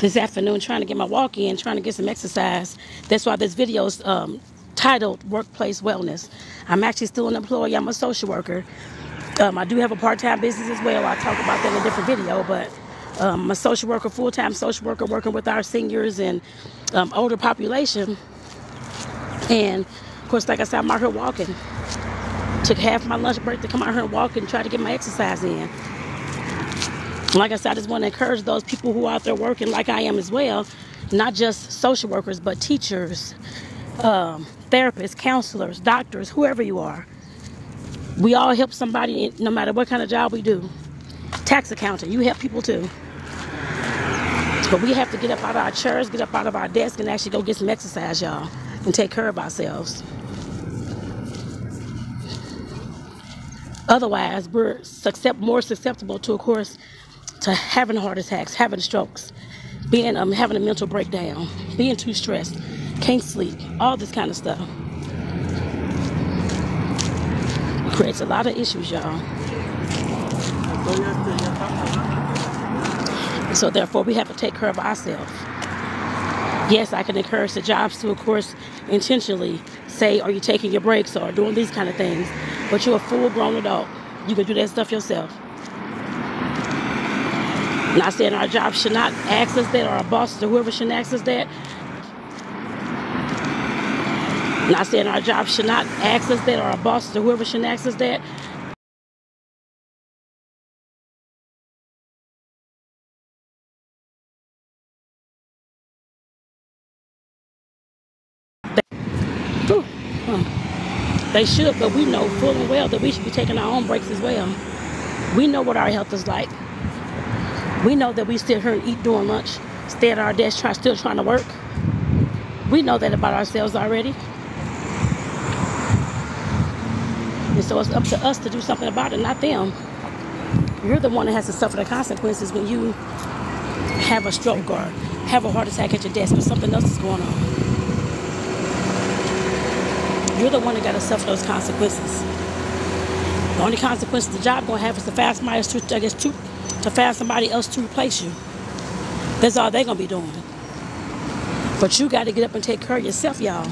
this afternoon trying to get my walk in, trying to get some exercise. That's why this video is um, titled Workplace Wellness. I'm actually still an employee, I'm a social worker. Um, I do have a part-time business as well. I'll talk about that in a different video, but um, I'm a social worker, full-time social worker, working with our seniors and um, older population. And of course, like I said, I'm out here walking. Took half my lunch break to come out here and walk and try to get my exercise in. Like I said, I just want to encourage those people who are out there working like I am as well, not just social workers, but teachers, um, therapists, counselors, doctors, whoever you are. We all help somebody no matter what kind of job we do. Tax accountant, you help people too. But we have to get up out of our chairs, get up out of our desk, and actually go get some exercise, y'all, and take care of ourselves. Otherwise, we're more susceptible to, of course, to having heart attacks, having strokes, being um, having a mental breakdown, being too stressed, can't sleep, all this kind of stuff. creates a lot of issues, y'all. So therefore, we have to take care of ourselves. Yes, I can encourage the jobs to, of course, intentionally say, are you taking your breaks or doing these kind of things? But you're a full-grown adult. You can do that stuff yourself. Not saying our job should not us that or our bosses or whoever should ask us that. Not saying our job should not us that or our bosses or whoever should ask us that. They should, but we know full and well that we should be taking our own breaks as well. We know what our health is like. We know that we sit here and eat during lunch, stay at our desk, try, still trying to work. We know that about ourselves already. And so it's up to us to do something about it, not them. You're the one that has to suffer the consequences when you have a stroke or have a heart attack at your desk or something else is going on. You're the one that got to suffer those consequences. The only consequence the job gonna have is somebody else to, I guess, to, to find somebody else to replace you. That's all they're gonna be doing. But you got to get up and take care of yourself, y'all.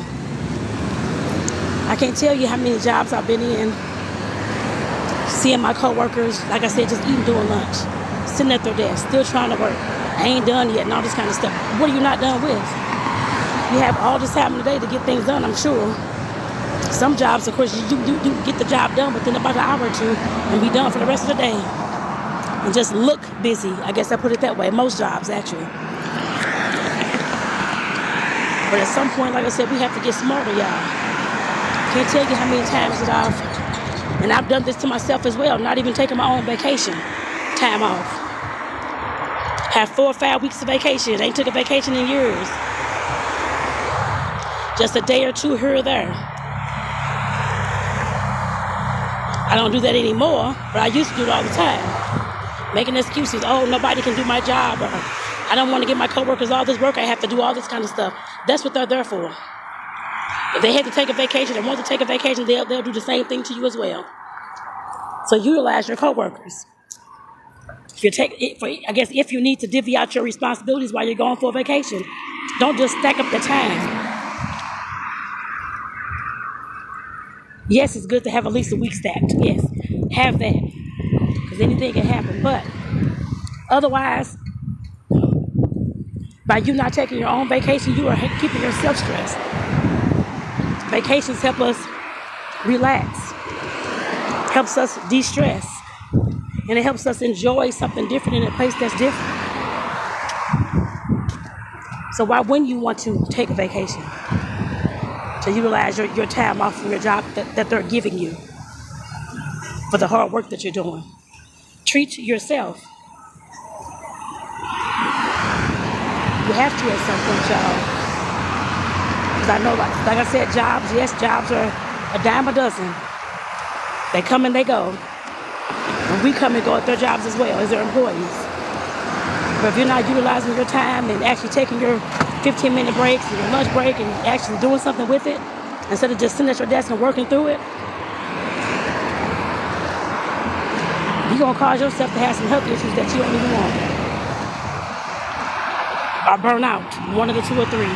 I can't tell you how many jobs I've been in, seeing my coworkers, like I said, just eating during lunch, sitting at their desk, still trying to work. I ain't done yet and all this kind of stuff. What are you not done with? You have all this time today to get things done, I'm sure. Some jobs, of course, you, you, you get the job done within about an hour or two and be done for the rest of the day. And just look busy. I guess I put it that way. Most jobs, actually. But at some point, like I said, we have to get smarter, y'all. Can't tell you how many times that I've, and I've done this to myself as well, not even taking my own vacation time off. Have four or five weeks of vacation. Ain't took a vacation in years. Just a day or two here or there. I don't do that anymore, but I used to do it all the time. Making excuses, oh, nobody can do my job, or I don't want to give my coworkers all this work, I have to do all this kind of stuff. That's what they're there for. If they had to take a vacation and want to take a vacation, they'll, they'll do the same thing to you as well. So utilize your coworkers. If you take, if, I guess, if you need to divvy out your responsibilities while you're going for a vacation, don't just stack up the time. Yes, it's good to have at least a week stacked. Yes, have that because anything can happen. But otherwise, by you not taking your own vacation, you are keeping yourself stressed. Vacations help us relax, helps us de-stress, and it helps us enjoy something different in a place that's different. So why wouldn't you want to take a vacation? To utilize your, your time off from your job that, that they're giving you for the hard work that you're doing. Treat yourself. You have to at some point, y'all. I know, like, like I said, jobs, yes, jobs are a dime a dozen. They come and they go. And we come and go at their jobs as well as their employees. But if you're not utilizing your time and actually taking your 15 minute breaks and your lunch break and actually doing something with it, instead of just sitting at your desk and working through it, you're going to cause yourself to have some health issues that you don't even want. or burn out. One of the two or three.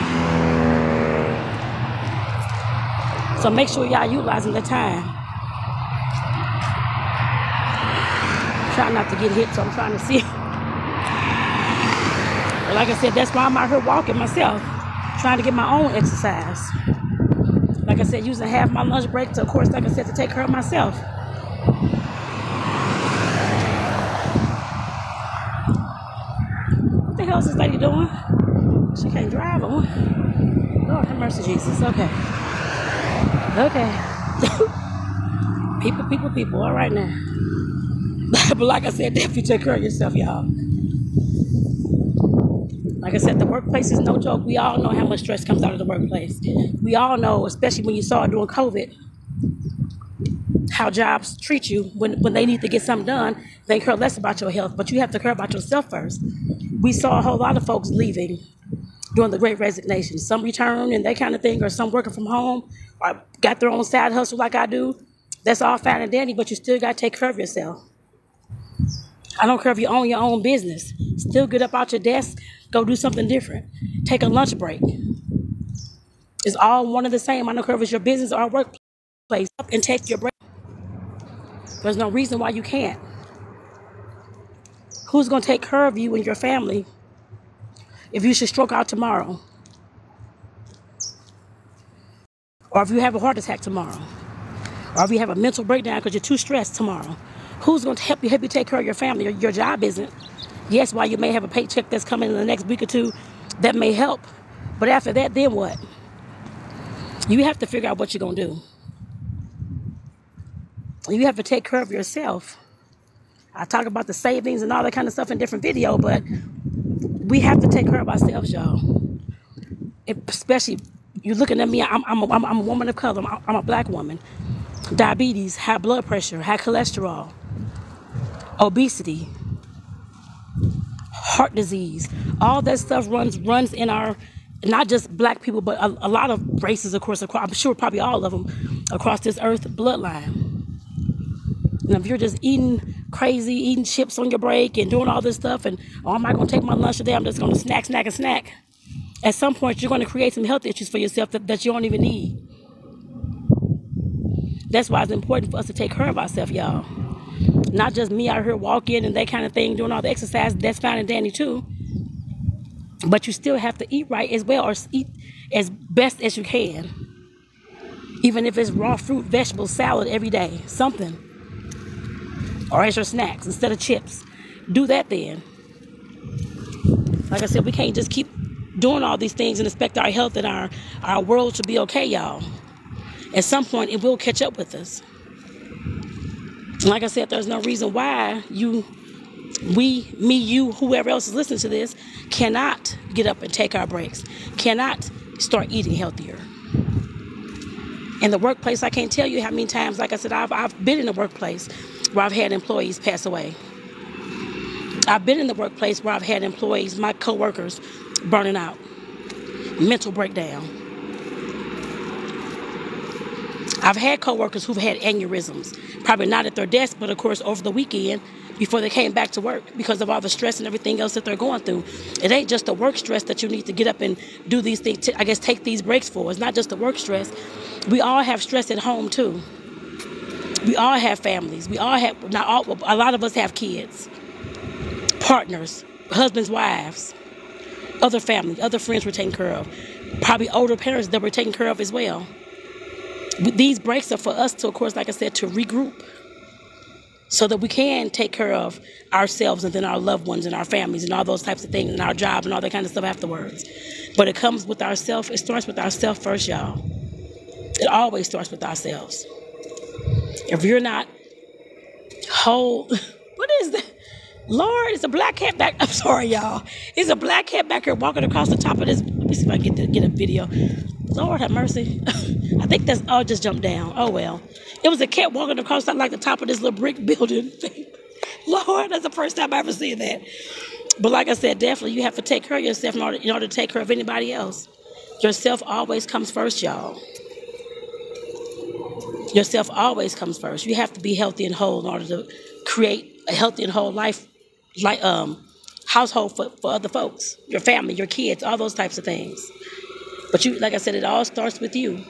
So make sure y'all utilizing the time. Trying not to get hit, so I'm trying to see. But like I said, that's why I'm out here walking myself, trying to get my own exercise. Like I said, using half my lunch break to, of course, like I said, to take care of myself. Is this lady doing? She can't drive on. Lord have mercy, Jesus. Okay. Okay. people, people, people. All right now. but like I said, definitely take care of yourself, y'all. Like I said, the workplace is no joke. We all know how much stress comes out of the workplace. We all know, especially when you saw it during COVID, how jobs treat you when, when they need to get something done. They care less about your health, but you have to care about yourself first. We saw a whole lot of folks leaving during the great resignation. Some returned and that kind of thing, or some working from home, or got their own side hustle like I do. That's all fine and dandy, but you still got to take care of yourself. I don't care if you own your own business. Still get up out your desk, go do something different. Take a lunch break. It's all one and the same. I don't care if it's your business or workplace. Up and take your break. There's no reason why you can't. Who's going to take care of you and your family if you should stroke out tomorrow? Or if you have a heart attack tomorrow? Or if you have a mental breakdown because you're too stressed tomorrow? Who's going to help you help you take care of your family? Your, your job isn't. Yes, while you may have a paycheck that's coming in the next week or two, that may help. But after that, then what? You have to figure out what you're going to do. You have to take care of yourself. I talk about the savings and all that kind of stuff in different video, but we have to take care of ourselves, y'all. Especially, you're looking at me, I'm, I'm, a, I'm a woman of color, I'm, I'm a black woman. Diabetes, high blood pressure, high cholesterol, obesity, heart disease, all that stuff runs runs in our not just black people, but a, a lot of races, of course, across, I'm sure probably all of them across this earth bloodline. And if you're just eating crazy, eating chips on your break and doing all this stuff, and oh, I'm not going to take my lunch today, I'm just going to snack, snack, and snack. At some point, you're going to create some health issues for yourself that, that you don't even need. That's why it's important for us to take care of ourselves, y'all. Not just me out here walking and that kind of thing, doing all the exercise. That's fine and dandy too. But you still have to eat right as well, or eat as best as you can. Even if it's raw fruit, vegetables, salad every day, something. Or as your snacks instead of chips. Do that then. Like I said, we can't just keep doing all these things and expect our health and our, our world to be okay, y'all. At some point, it will catch up with us. Like I said, there's no reason why you, we, me, you, whoever else is listening to this, cannot get up and take our breaks, cannot start eating healthier. In the workplace, I can't tell you how many times, like I said, I've, I've been in a workplace where I've had employees pass away. I've been in the workplace where I've had employees, my coworkers, burning out, mental breakdown I've had coworkers who've had aneurysms, probably not at their desk, but of course over the weekend before they came back to work because of all the stress and everything else that they're going through. It ain't just the work stress that you need to get up and do these things, I guess take these breaks for. It's not just the work stress. We all have stress at home too. We all have families. We all have, not all, a lot of us have kids, partners, husbands, wives, other family, other friends we're taking care of, probably older parents that we're taking care of as well these breaks are for us to, of course, like I said, to regroup so that we can take care of ourselves and then our loved ones and our families and all those types of things and our job and all that kind of stuff afterwards. But it comes with ourself. It starts with ourself first, y'all. It always starts with ourselves. If you're not whole, what is that? Lord, it's a black cat back. I'm sorry, y'all. It's a black cat back here walking across the top of this. Let me see if I get to, get a video. Lord have mercy. I think that's all just jumped down. Oh well. It was a cat walking across something like the top of this little brick building thing. Lord, that's the first time I ever seen that. But like I said, definitely you have to take care of yourself in order, in order to take care of anybody else. Yourself always comes first, y'all. Yourself always comes first. You have to be healthy and whole in order to create a healthy and whole life, like um, household for, for other folks, your family, your kids, all those types of things. But you, like I said, it all starts with you.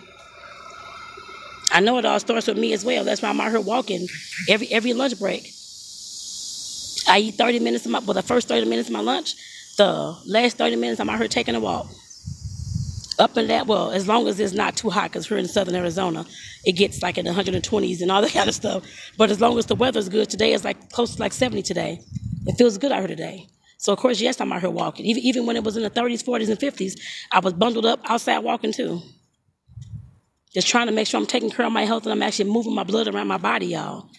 I know it all starts with me as well. That's why I'm out here walking every every lunch break. I eat 30 minutes of my, well, the first 30 minutes of my lunch, the last 30 minutes I'm out here taking a walk. Up in that, well, as long as it's not too hot, because we're in southern Arizona, it gets like in the 120s and all that kind of stuff. But as long as the weather's good, today is like close to like 70 today. It feels good out here today. So of course, yes, I'm out here walking. Even even when it was in the 30s, 40s, and 50s, I was bundled up outside walking too. Just trying to make sure I'm taking care of my health and I'm actually moving my blood around my body, y'all.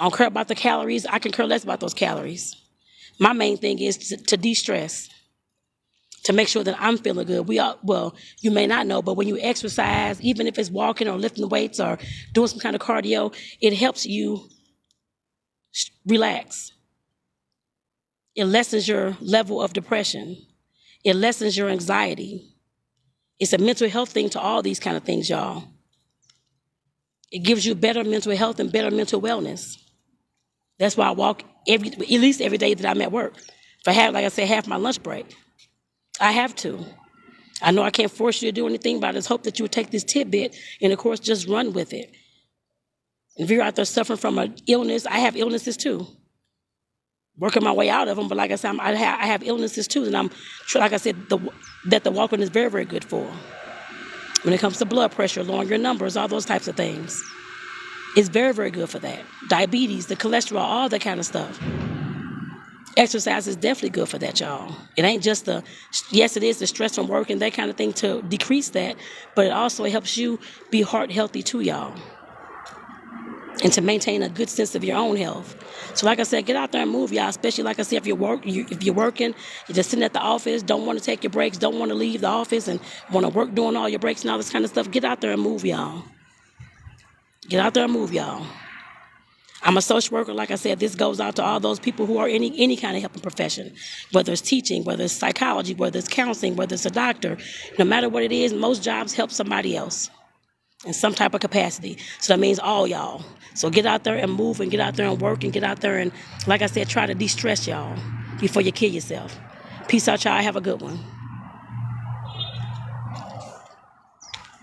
I don't care about the calories. I can care less about those calories. My main thing is to, to de-stress, to make sure that I'm feeling good. We all, well, you may not know, but when you exercise, even if it's walking or lifting weights or doing some kind of cardio, it helps you relax. It lessens your level of depression. It lessens your anxiety. It's a mental health thing to all these kind of things, y'all. It gives you better mental health and better mental wellness. That's why I walk every, at least every day that I'm at work. I have, like I said, half my lunch break, I have to. I know I can't force you to do anything, but I just hope that you would take this tidbit and, of course, just run with it. If you're out there suffering from an illness, I have illnesses too working my way out of them. But like I said, I, have, I have illnesses too, and I'm sure, like I said, the, that the walking is very, very good for. When it comes to blood pressure, lowering your numbers, all those types of things, it's very, very good for that. Diabetes, the cholesterol, all that kind of stuff. Exercise is definitely good for that, y'all. It ain't just the, yes, it is the stress from work and that kind of thing to decrease that, but it also helps you be heart healthy too, y'all and to maintain a good sense of your own health. So, like I said, get out there and move, y'all. Especially, like I said, if you're work, you, if you're working, you're just sitting at the office, don't want to take your breaks, don't want to leave the office, and want to work doing all your breaks and all this kind of stuff. Get out there and move, y'all. Get out there and move, y'all. I'm a social worker. Like I said, this goes out to all those people who are in any, any kind of helping profession, whether it's teaching, whether it's psychology, whether it's counseling, whether it's a doctor. No matter what it is, most jobs help somebody else in some type of capacity. So that means all y'all. So get out there and move and get out there and work and get out there and, like I said, try to de stress y'all before you kill yourself. Peace out, y'all. Have a good one.